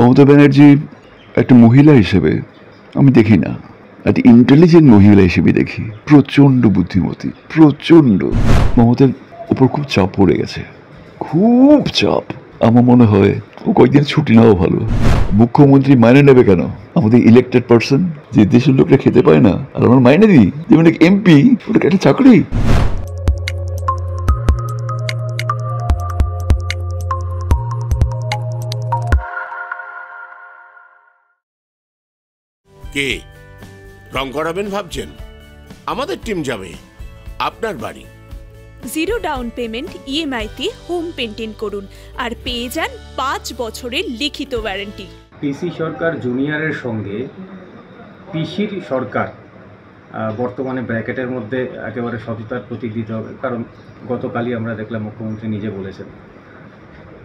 মমতা ব্যানার্জি একটা মহিলা হিসেবে আমি দেখি না। একটা ইন্টেলিজেন্ট মহিলা হিসেবে দেখি। প্রচণ্ড বুদ্ধিমতী, প্রচণ্ড। মমতার উপর খুব চাপ পড়ে গেছে। খুব চাপ। আমার মনে হয় ও কয়েকদিন ছুটি নেওয়া ভালো। মুখ্যমন্ত্রী মাইনে নেবে কেন? আমাদের ইলেক্টেড পার্সন যে দেশের লোকরা খেতে পায় না, আর আমার মাইনে দিই যেমন এমপি ওটা একটা চাকরি। কে? রং করাবেন ভাবছেন? আমাদের টিম যাবে। আপনার বাড়ি। জিরো ডাউন পেমেন্ট ইএমআইতে হোম পেন্টিং করুন আর পেয়ে যান পাঁচ বছরের লিখিত ওয়ারেন্টি। পিসি সরকার জুনিয়রের সঙ্গে পিসির সরকার বর্তমানে ব্র্যাকেটের মধ্যে একেবারে সততার প্রতীক দিতে হবে কারণ গতকালই আমরা দেখলাম মুখ্যমন্ত্রী নিজে বলেছেন।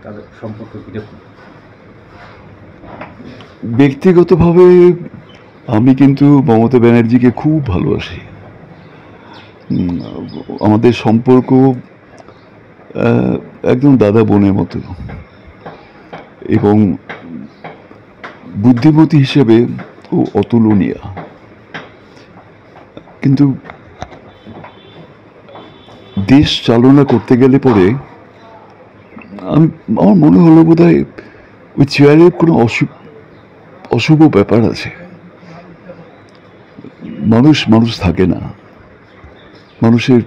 তাদের সম্পর্ক কি দেখুন? ব্যক্তিগতভাবে আমি কিন্তু মমতা ব্যানার্জিকে খুব ভালোবাসি। আমাদের সম্পর্ক একদম দাদা বোনের মতো। এবং বুদ্ধিমতী হিসেবে ও অতুলনীয়। কিন্তু দেশ চালনা করতে গেলে পরে আমি, আমার মনে হলো বোধ হয় ওই চেয়ারের কোনো অসুখ অশুভ ব্যাপার আছে। মানুষ মানুষ থাকে না। মানুষের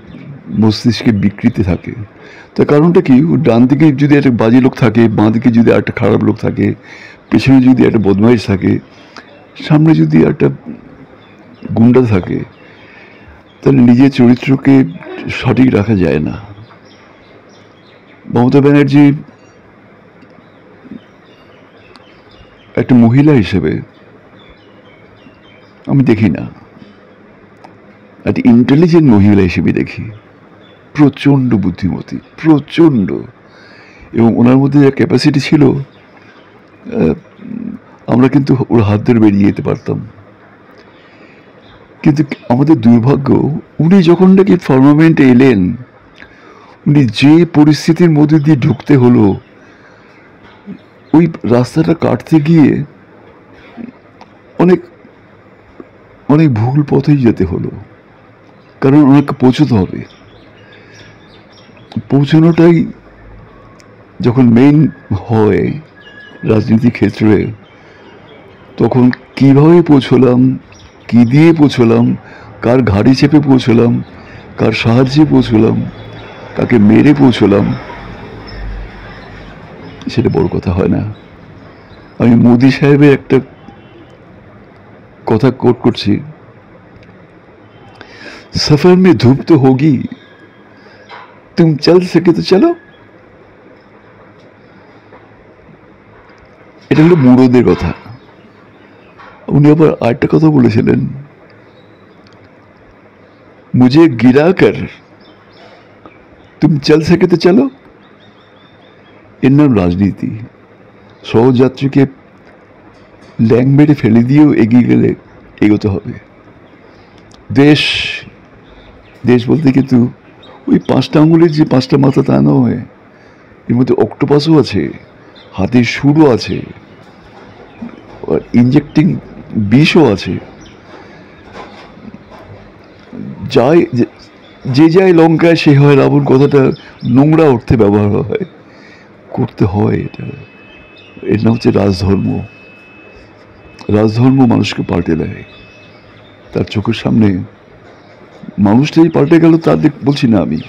মস্তিষ্কে বিকৃতি থাকে। তার কারণটা কি? ডান দিকে যদি একটা বাজে লোক থাকে, বাঁ দিকে যদি একটা খারাপ লোক থাকে, পেছনে যদি একটা বদমাইশ থাকে, সামনে যদি একটা গুন্ডা থাকে, তাহলে নিজের চরিত্রকে সঠিক রাখা যায় না। মমতা ব্যানার্জি একটা মহিলা হিসেবে আমি দেখি না। একটা ইন্টেলিজেন্ট মহিলা হিসেবে দেখি। প্রচণ্ড বুদ্ধিমতী, প্রচণ্ড। এবং ওনার মধ্যে যে ক্যাপাসিটি ছিল আমরা কিন্তু ওর হাত ধরে বেরিয়ে যেতে পারতাম। কিন্তু আমাদের দুর্ভাগ্য, উনি যখন নাকি ফার্মামেন্টে এলেন, উনি যে পরিস্থিতির মধ্যে দিয়ে ঢুকতে হলো, ওই রাস্তাটা কাটতে গিয়ে অনেক অনেক ভুল পথেই যেতে হলো। কারণ ওনাকে পৌঁছতে হবে। পৌঁছানোটাই যখন মেইন হয় রাজনীতি ক্ষেত্রে, তখন কীভাবে পৌঁছলাম, কি দিয়ে পৌঁছলাম, কার ঘাড়ি চেপে পৌঁছলাম, কার সাহায্যে পৌঁছলাম, কাকে মেরে পৌঁছলাম, সেটা বড় কথা হয় না। আমি মোদি সাহেবের একটা কথা কোট করছি सफर में धूप तो होगी तुम चल सके तो चलो এটা হলো মুরোদের কথা উনি আবার আরেকটা কথা বলেছিলেন মুঝে গিরা কর তুম চল সকে তো চলো এর নাম রাজনীতি সহযাত্রীকে ল্যাং মেরে ফেলে দিয়েও এগিয়ে গেলে এগোতে হবে দেশ দেশ বলতে কিন্তু ওই পাঁচটা আঙুলের যে পাঁচটা মাথা তা নয়, এর মধ্যে অক্টোপাসও আছে, হাতের সুরও আছে ইনজেক্টিং বিষও আছে। যাই যে- যে যায় লঙ্কায় সে হয় রাবণ, কথাটা নোংরা অর্থে ব্যবহার হয়। করতে হয় এটা। এর নাম হচ্ছে রাজধর্ম। রাজধর্ম মানুষকে পাল্টে দেয়। তার চোখের সামনে মানুষটাই পাল্টে গেল তার দেখ- বলছি না আমি।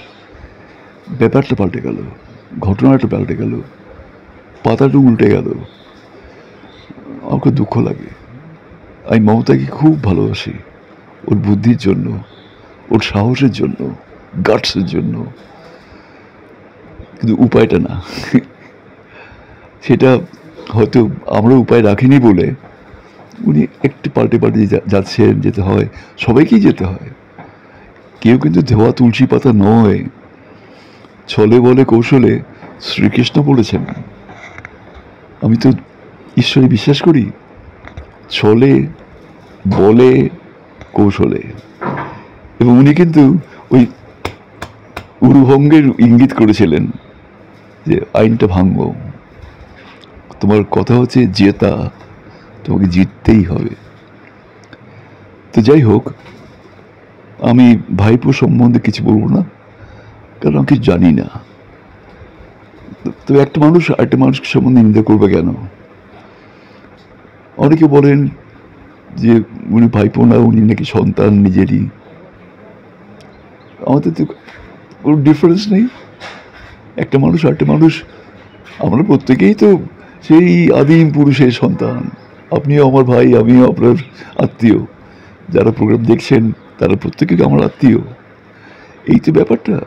ব্যাপারটা পাল্টে গেল, ঘটনাটা পাল্টে গেল, পাতাটা উল্টে গেল। আমাকে দুঃখ লাগে। আমি মমতাকে খুব ভালোবাসি। ওর বুদ্ধির জন্য, ওর সাহসের জন্য গাটসের জন্য। কিন্তু উপায়টা না। সেটা হয়তো আমরা উপায় রাখিনি বলে উনি একটু পাল্টে পাল্টে যাচ্ছেন, যেতে হয়, সবাইকেই যেতে হয়। কেউ কিন্তু ধোয়া তুলসী পাতা নয়। ছলে বলে কৌশলে শ্রীকৃষ্ণ বলেছেন। আমি তো ঈশ্বরে বিশ্বাস করি, ছলে বলে কৌশলে। এবং উনি কিন্তু ওই উরুভঙ্গের ইঙ্গিত করেছিলেন যে আইনটা ভাঙব তোমার কথা হচ্ছে জেতা, তোমাকে জিততেই হবে। তো যাই হোক আমি ভাইপো সম্বন্ধে কিছু বলব না, কারণ আমি কিছু জানি না। তো- তো একটা মানুষ আরেকটা মানুষকে সম্বন্ধে নিন্দা করবে কেন? অনেকে বলেন যে উনি ভাইপো না, উনি নাকি সন্তান নিজেরই। আমাদের তো কোনো ডিফারেন্স নেই। একটা মানুষ আরেকটা মানুষ, আমরা প্রত্যেকেই তো সেই আদিম পুরুষের সন্তান। আপনিও আমার ভাই, আমিও আপনার আত্মীয়। যারা প্রোগ্রাম দেখছেন তারা প্রত্যেকে আমার আত্মীয়। এই তো ব্যাপারটা,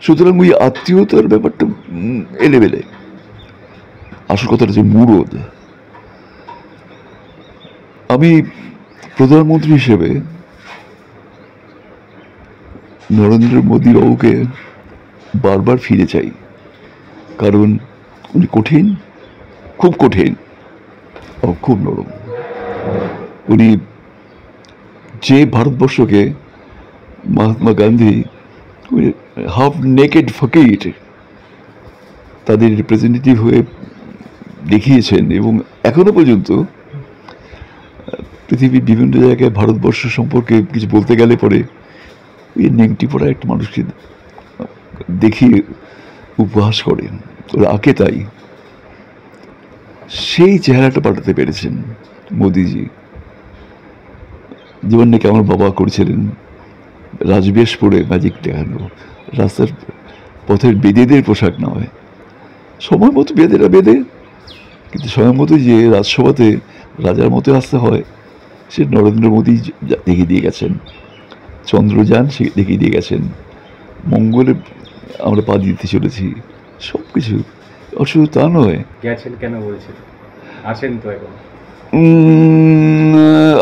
সুতরাং ওই আত্মীয়তার ব্যাপারটা এলেবেলে। আসল কথাটা যে মুরদ। আমি প্রধানমন্ত্রী হিসেবে নরেন্দ্র মোদী বাবুকে বারবার ফিরে চাই। কারণ উনি কঠিন, খুব কঠিন খুব নরম। উনি যে ভারতবর্ষকে মহাত্মা গান্ধী হাফ নেকেড ফকির তাদের রিপ্রেজেন্টেটিভ হয়ে দেখিয়েছেন এবং এখনও পর্যন্ত পৃথিবীর বিভিন্ন জায়গায় ভারতবর্ষ সম্পর্কে কিছু বলতে গেলে পরে এই নেংটি পড়া একটা মানুষকে দেখিয়ে উপহাস করেন। ওরা আঁকে তাই। সেই চেহারাটা পাল্টাতে পেরেছেন মোদিজি। নাকি আমার বাবা করেছিলেন। রাজবেশ পরে ম্যাজিক দেখানো রাস্তার পথের বেদেদের পোশাক নয় সময় মতো বেদেরা বেদে কিন্তু সময় মতো যে রাজসভাতে রাজার মতো আসতে হয় সে নরেন্দ্র মোদী দেখিয়ে দিয়ে গেছেন। চন্দ্রযান সে দেখিয়ে দিয়ে গেছেন। মঙ্গলে আমরা পা দিতে চলেছি। সব কিছু অশুধু তা নয়। গেছেন কেন বলছেন? আছেন তো এখন।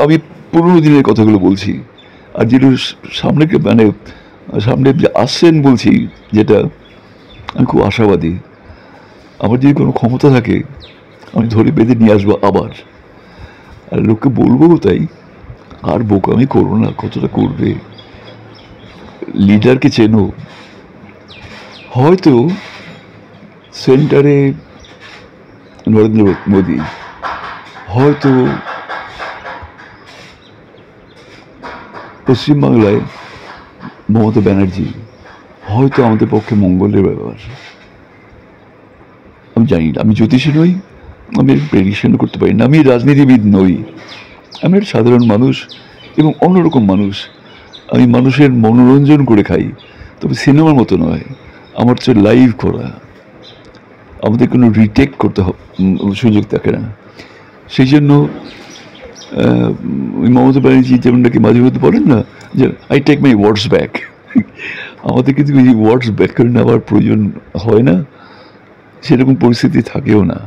আমি পুরোনো দিনের কথাগুলো বলছি। আর যেটা সামনে মানে সামনে যে আসছেন বলছি, যেটা আমি খুব আশাবাদী। আমার যদি কোনো ক্ষমতা থাকে, আমি ধরে বেঁধে নিয়ে আসব আবার। আর লোককে বলব তাই আর বোকামি করো না, কতটা করবে? লিডারকে চেনো। হয়তো সেন্টারে নরেন্দ্র মোদী, হয়তো পশ্চিমবাংলায় মমতা ব্যানার্জি হয়তো আমাদের পক্ষে মঙ্গলের ব্যাপার আমি জানি না, আমি জ্যোতিষী নই, আমি প্রেডিকশন করতে পারি না, আমি রাজনীতিবিদ নই। আমি একটা সাধারণ মানুষ এবং অন্যরকম মানুষ। আমি মানুষের মনোরঞ্জন করে খাই, তবে সিনেমার মতো নয়, আমার হচ্ছে লাইভ করা। আমাদের কোনো রিটেক করতে সুযোগ থাকে না। সেই জন্য মমতা ব্যানার্জি যেমন নাকি মাঝে মধ্যে বলেন না, যে I take my words back আমাদের কিন্তু এই ওয়ার্ডস ব্যাক করে নেওয়ার প্রয়োজন হয় না, সেরকম পরিস্থিতি থাকেও না।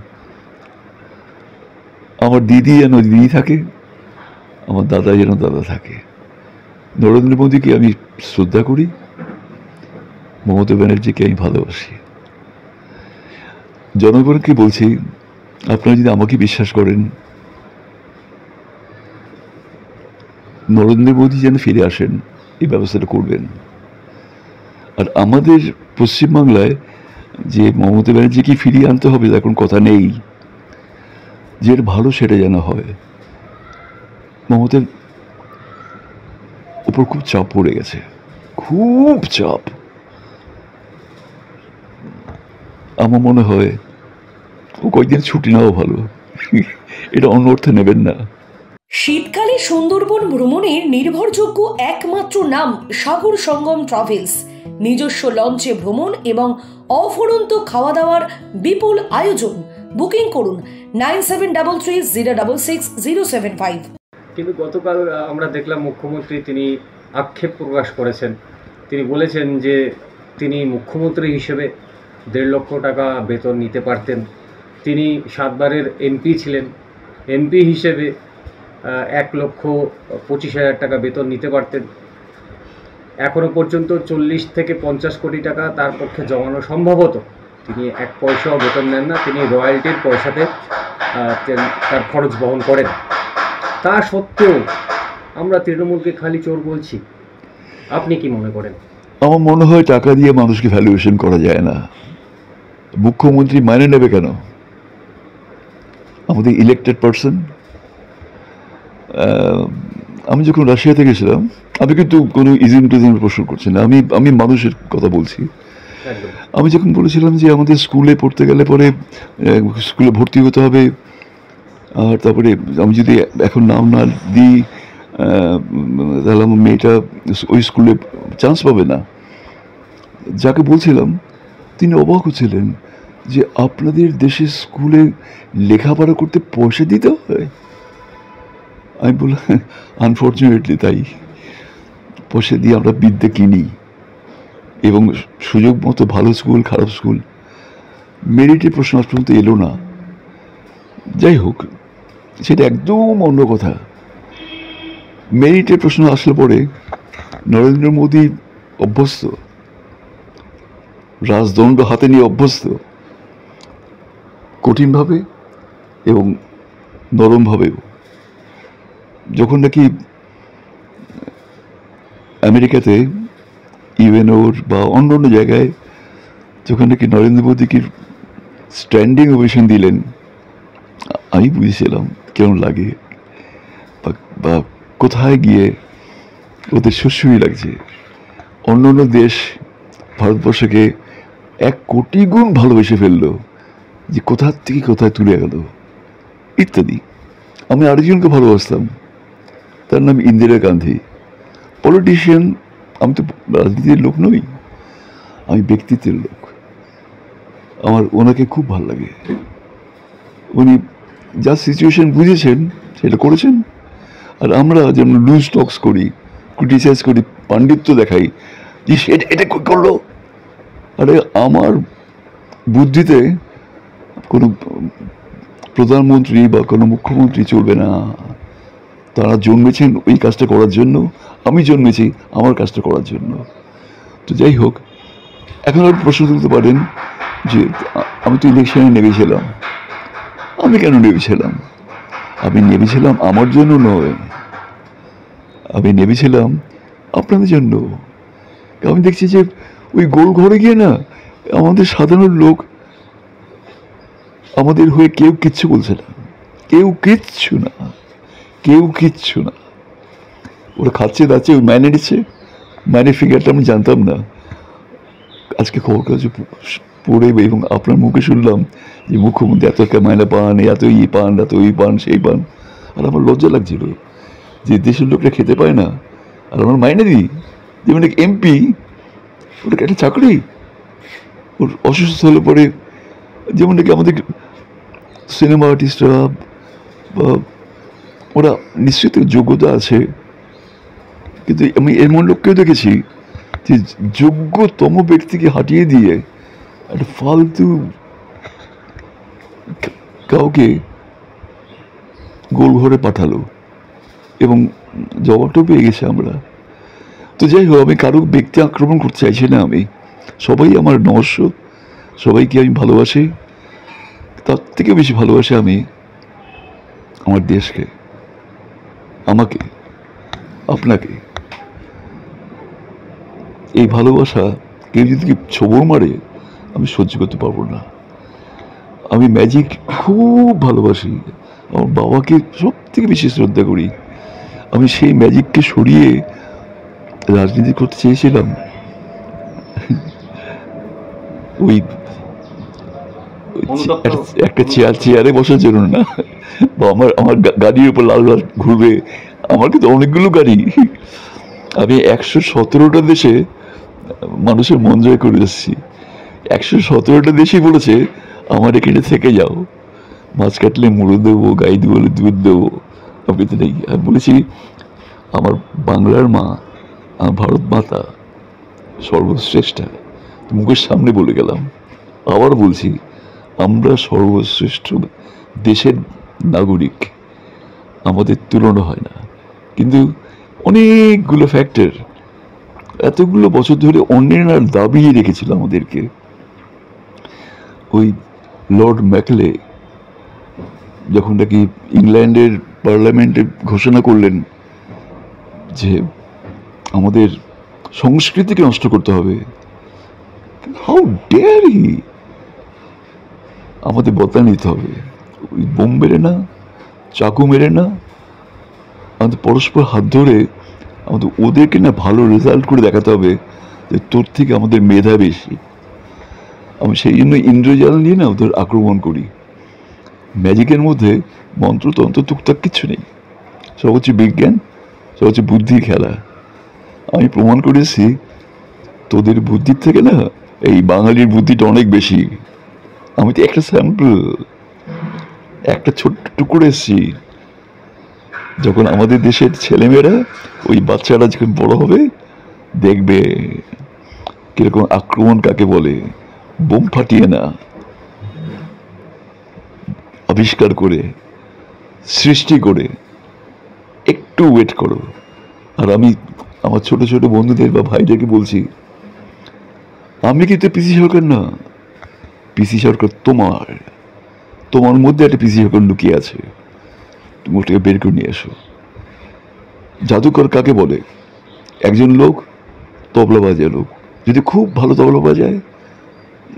আমার দিদি যেন দিদি থাকে, আমার দাদা যেন দাদা থাকে। নরেন্দ্র মোদীকে আমি শ্রদ্ধা করি, মমতা ব্যানার্জিকে আমি ভালোবাসি। জনগণকে বলছি, আপনারা যদি আমাকে বিশ্বাস করেন নরেন্দ্র মোদী যেন ফিরে আসেন, এই ব্যবস্থাটা করবেন। আর আমাদের পশ্চিমবাংলায় যে মমতা ব্যানার্জিকে ফিরিয়ে আনতে হবে এখন কথা নেই। যেটা ভালো সেটা যেন হয়। মমতার উপর খুব চাপ পড়ে গেছে। খুব চাপ। আমার মনে হয় ও কয়েকদিন ছুটি নেওয়া ভালো। এটা অন্য অর্থে নেবেন না। শীতকালে সুন্দরবন ভ্রমণের নির্ভরযোগ্য একমাত্র নাম সাগর সঙ্গম ট্রাভেলস। নিজস্ব লঞ্চে ভ্রমণ এবং অফুরন্ত খাওয়া দাওয়ার বিপুল আয়োজন। বুকিং করুন nine seven double three zero double six zero seven five. কিন্তু গতকাল আমরা দেখলাম মুখ্যমন্ত্রী তিনি আক্ষেপ প্রকাশ করেছেন। তিনি বলেছেন যে তিনি মুখ্যমন্ত্রী হিসেবে দেড় লক্ষ টাকা বেতন নিতে পারতেন। তিনি সাতবারের এমপি ছিলেন। এমপি হিসেবে এক লক্ষ পঁচিশ হাজার টাকা বেতন নিতে পারতেন। এখনও পর্যন্ত চল্লিশ থেকে পঞ্চাশ কোটি টাকা তার পক্ষে জমানো সম্ভব হতো। তিনি এক পয়সাও বেতন নেন না, তিনি রয়্যালটির পয়সাতে তার খরচ বহন করেন। তা সত্ত্বেও আমরা তৃণমূলকে খালি চোর বলছি। আপনি কি মনে করেন? আমার মনে হয় টাকা দিয়ে মানুষকে ভ্যালুয়েশন করা যায় না। মুখ্যমন্ত্রী মাইনে নেবে কেন? আমাদের ইলেক্টেড পারসন আমি যখন রাশিয়াতে গেছিলাম আমি কিন্তু কোনো ইজিম টিজিম প্রশ্ন করছি না। আমি আমি মানুষের কথা বলছি। আমি যখন বলেছিলাম যে আমাদের স্কুলে পড়তে গেলে পরে স্কুলে ভর্তি হতে হবে আর তারপরে আমি যদি এখন নাম না দিই তাহলে আমার মেয়েটা ওই স্কুলে চান্স পাবে না। যাকে বলছিলাম তিনি অবাক হচ্ছিলেন যে আপনাদের দেশে স্কুলে লেখাপড়া করতে পয়সা দিতে হয়? আমি বললাম আনফর্চুনেটলি তাই পয়সা দিয়ে আমরা বিদ্যা কিনি এবং সুযোগ মতো ভালো স্কুল খারাপ স্কুল মেরিটের প্রশ্ন আজ পর্যন্ত এলো না। যাই হোক, সেটা একদম অন্য কথা। মেরিটের প্রশ্ন আসলে পরে নরেন্দ্র মোদী অভ্যস্ত, রাজদণ্ড হাতে নিয়ে অভ্যস্ত, কঠিনভাবে এবং নরমভাবেও। যখন নাকি আমেরিকাতে ইউএনওর বা অন্য অন্য জায়গায় যখন নাকি নরেন্দ্র মোদীকে স্ট্যান্ডিং ওভেশন দিলেন, আমি বুঝেছিলাম কেমন লাগে বা- কোথায় গিয়ে ওদের সুশ্রী লাগছে। অন্য অন্য দেশ ভারতবর্ষকে এক কোটি গুণ ভালোবেসে ফেলল যে কোথার থেকে কোথায় তুলে গেল ইত্যাদি। আমি আরেকজনকে ভালোবাসতাম। তার নাম ইন্দিরা গান্ধী। পলিটিশিয়ান আমি তো রাজনীতির লোক নই, আমি ব্যক্তিত্বের লোক। আমার ওনাকে খুব ভালো লাগে। উনি যা সিচুয়েশন বুঝেছেন, সেটা করেছেন। আর আমরা যেমন লুজ টক্স করি ক্রিটিসাইজ করি, পাণ্ডিত্য দেখাই, যে সে এটা- এটা করল। আরে আমার বুদ্ধিতে কোনো প্রধানমন্ত্রী বা কোনো মুখ্যমন্ত্রী চলবে না। তারা জন্মেছেন ওই কাজটা করার জন্য, আমি জন্মেছি আমার কাজটা করার জন্য। তো যাই হোক, এখন আপনি প্রশ্ন তুলতে পারেন যে আমি তো ইলেকশনে নেমেছিলাম। আমি কেন নেমেছিলাম? আমি নেমেছিলাম আমার জন্য নয়। আমি নেমেছিলাম আপনাদের জন্য। আমি দেখছি যে, ওই গোল ঘরে গিয়ে না, আমাদের সাধারণ লোক আমাদের হয়ে কেউ কিচ্ছু বলছে না। কেউ কিচ্ছু না। কেউ কিচ্ছু না। ওরা খাচ্ছে দাচ্ছে, ওই মাইনে নিচ্ছে। মাইনে ফিগারটা আমি জানতাম না। আজকে খবর কাগজে পড়ে এবং আপনার মুখে শুনলাম যে মুখ্যমন্ত্রী এত একটা মাইনে পান এত ই পান, এত ই পান, সেই পান। আর আমার লজ্জা লাগছিল যে দেশের লোকরা খেতে পায় না। আর আমার মাইনে দিই যেমন এমপি ওটাকে একটা চাকরি? ওর অসুস্থ হলে পরে যেমন নাকি আমাদের সিনেমা আর্টিস্টরা বা ওরা নিশ্চিত যোগ্যতা আছে। কিন্তু আমি এমন লোককেও দেখেছি যে যোগ্যতম ব্যক্তিকে হাঁটিয়ে দিয়ে একটা ফালতু কাউকে গোল ঘরে পাঠালো এবং জবাবটাও পেয়ে গেছে আমরা। তো যাই হোক, আমি কারও ব্যক্তি আক্রমণ করতে চাইছি না আমি। সবাই আমার নমস্য সবাইকে আমি ভালোবাসি। তার থেকে বেশি ভালোবাসি আমি আমার দেশকে। আমাকে, আপনাকে। এই ভালোবাসা কেউ যদি ছবর মারে, আমি সহ্য করতে পারব না। আমি ম্যাজিক খুব ভালোবাসি। আমার বাবাকে সব থেকে বেশি শ্রদ্ধা করি। আমি সেই ম্যাজিককে সরিয়ে রাজনীতি করতে চেয়েছিলাম। ওই একটা- চেয়ার চেয়ারে বসার জন্য না। বা আমার আমার গাড়ির উপর লাল লাল ঘুরবে। আমার কিন্তু অনেকগুলো গাড়ি। আমি একশো সতেরোটা দেশে মানুষের মন জয় করে এসেছি একশো সতেরোটা দেশই বলেছে আমার এখানে থেকে যাও। মাছ কাটলে মুড়ো দেবো গাই দেবো দুধ দেবো। আমি তো নেই আমি বলেছি আমার বাংলার মা আমার ভারত মাতা সর্বশ্রেষ্ঠা। মুখের সামনে বলে গেলাম। আবার বলছি আমরা সর্বশ্রেষ্ঠ দেশের নাগরিক। আমাদের তুলনা হয় না। কিন্তু অনেকগুলো ফ্যাক্টর এতগুলো বছর ধরে অন্যের দাবিয়ে রেখেছিল আমাদেরকে। ওই লর্ড ম্যাকলে যখন নাকি ইংল্যান্ডের পার্লামেন্টে ঘোষণা করলেন যে আমাদের সংস্কৃতিকে নষ্ট করতে হবে হাউ ডেয়ার হি আমাদের বদলা নিতে হবে। ওই বোম মেরে না, চাকু মেরে না, আমাদের পরস্পর হাত ধরে আমাদের ওদেরকে না ভালো রেজাল্ট করে দেখাতে হবে যে তোর থেকে আমাদের মেধা বেশি। আমি সেই জন্য ইন্দ্রজাল নিয়ে না ওদের আক্রমণ করি। ম্যাজিকের মধ্যে মন্ত্রতন্ত্র টুকটাক কিছু নেই। সব হচ্ছে বিজ্ঞান, সব হচ্ছে বুদ্ধির খেলা। আমি প্রমাণ করেছি, তোদের বুদ্ধির থেকে না এই বাঙালির বুদ্ধিটা অনেক বেশি। আমি তো একটা স্যাম্পল একটা ছোট্ট টুকরো এসছি। যখন আমাদের দেশের ছেলেমেয়েরা ওই বাচ্চারা যখন বড় হবে, দেখবে কীরকম আক্রমণ কাকে বলে, বোম ফাটিয়ে না। আবিষ্কার করে, সৃষ্টি করে। একটু ওয়েট করো। আর আমি আমার ছোট ছোট বন্ধুদের বা ভাইদেরকে বলছি, আমি কিন্তু পিসি সরকার না। পিসি সরকার তোমার তোমার মধ্যে একটা পিসি সরকার লুকিয়ে আছে। তুমি ওটাকে বের করে নিয়ে এসো। জাদুকর কাকে বলে? একজন লোক, তবলা বাজায় লোক। যদি খুব ভালো তবলা বাজায়,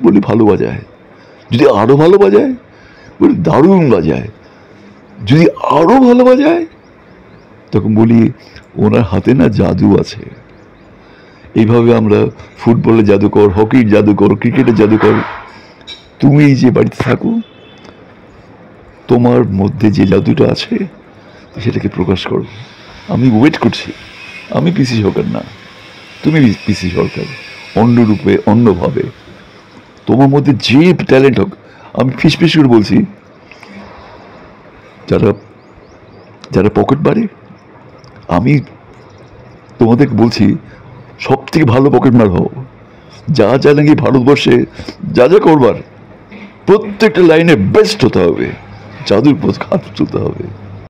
বলি ভালো বাজায়। যদি আরও ভালো বাজায়, বলি দারুণ বাজায়। যদি আরও ভালো বাজায়, তখন বলি ওনার হাতে না জাদু আছে। এইভাবে আমরা ফুটবলের জাদুকর, হকির জাদুকর, ক্রিকেটের জাদুকর তুমি যে বাড়িতে থাকো, তোমার মধ্যে যে জাদুটা আছে, সেটাকে প্রকাশ করো। আমি ওয়েট করছি। আমি পিসি সরকার না। তুমি পিসি সরকার। অন্য রূপে অন্যভাবে। তোমার মধ্যে যে ট্যালেন্ট হোক, আমি ফিস ফিস করে বলছি, যারা যারা পকেট বাড়ে আমি তোমাদের বলছি সব থেকে ভালো পকেট মার হও। যা যা নাকি ভারতবর্ষে, যা যা করবার প্রত্যেকটা লাইনে বেস্ট হতে হবে। জাদুর পথ চলতে হবে।